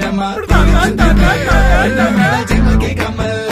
नैनमा नैनमा जिंदगी कमल